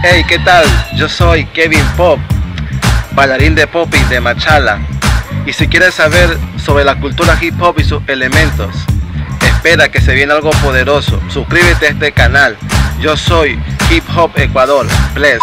Hey, ¿qué tal? Yo soy Kevin Pop, bailarín de popping de Machala. Y si quieres saber sobre la cultura hip hop y sus elementos, espera que se viene algo poderoso. Suscríbete a este canal. Yo soy Hip Hop Ecuador. Bless.